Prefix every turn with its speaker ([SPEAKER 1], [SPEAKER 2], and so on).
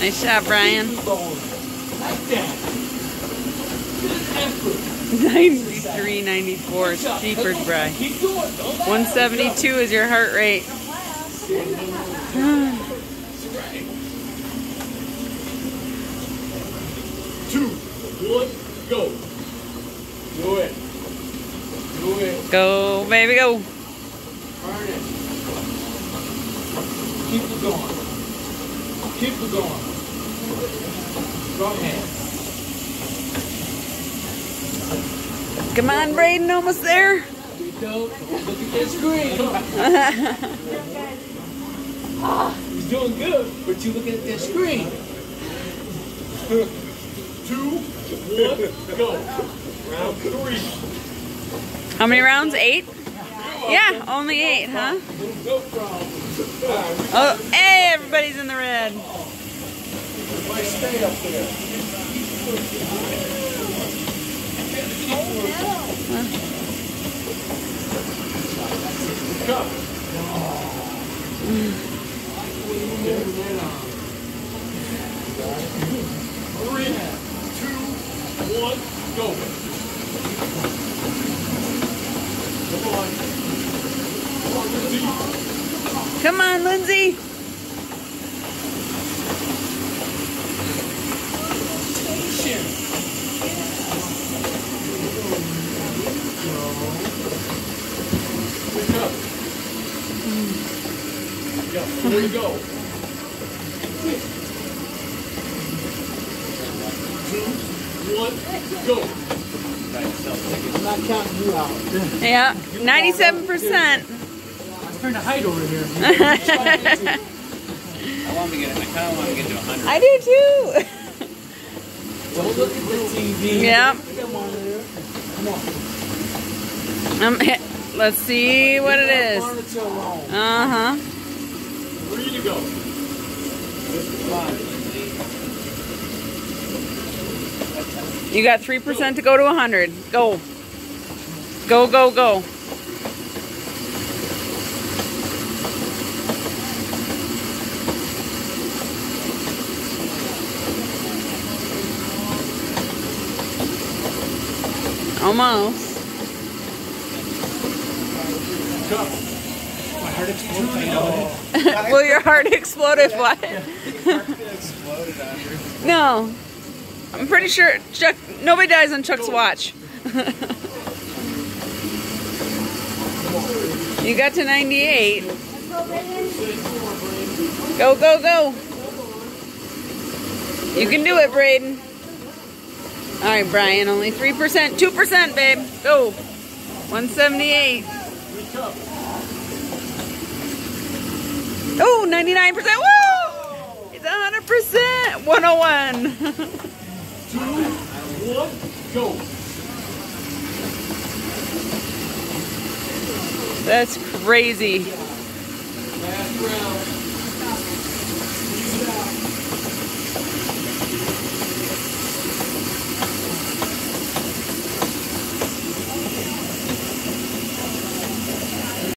[SPEAKER 1] Nice job, Brian.
[SPEAKER 2] Like that. Good effort.
[SPEAKER 1] 93, 94. Shepherd Bry.
[SPEAKER 2] Keep going. Don't let
[SPEAKER 1] 172 is your heart rate.
[SPEAKER 2] Two, one, go. Do it. Do it.
[SPEAKER 1] Go, baby, go.
[SPEAKER 2] Burn it. Keep it going. Keep it going. Go ahead.
[SPEAKER 1] Come on, Braden, almost there.
[SPEAKER 2] We don't look at that screen. He's doing good, but you looking at that screen. Two, one, go. Round three.
[SPEAKER 1] How many rounds? Eight? Yeah, only eight, huh? Oh, hey, everybody's in the red.
[SPEAKER 2] Three, two, one, go. Come on. Come on, Lindsay.
[SPEAKER 1] Come on, Lindsay.
[SPEAKER 2] Yeah, you go. Two, one, go.
[SPEAKER 3] I'm not counting you out.
[SPEAKER 1] Yeah, 97%.
[SPEAKER 3] I'm trying to hide over here.
[SPEAKER 4] I want to get. I kind of want to get to 100.
[SPEAKER 1] I do too.
[SPEAKER 3] Don't look at the TV.
[SPEAKER 1] Yep.
[SPEAKER 3] Come on there. Come on.
[SPEAKER 1] Um, let's see what it is. Uh huh.
[SPEAKER 2] Three to go.
[SPEAKER 1] You got 3% to go to 100. Go. Go, go, go. Almost.
[SPEAKER 3] My heart exploded.
[SPEAKER 1] Will your heart what?
[SPEAKER 4] exploded her.
[SPEAKER 1] No. I'm pretty sure Chuck. Nobody dies on Chuck's watch. you got to 98. Go, go, go. You can do it, Braden. All right, Brian, only 3%, 2%, babe. Go. 178. Oh, 99%. Woo! It's 100%. 101.
[SPEAKER 2] Two, one, oh go.
[SPEAKER 1] That's crazy. Last round.